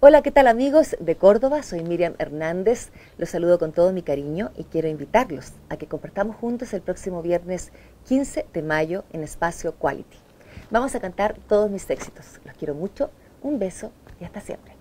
Hola, ¿qué tal amigos de Córdoba? Soy Miriam Hernández. Los saludo con todo mi cariño y quiero invitarlos a que compartamos juntos el próximo viernes 15 de mayo en Espacio Quality. Vamos a cantar todos mis éxitos. Los quiero mucho. Un beso y hasta siempre.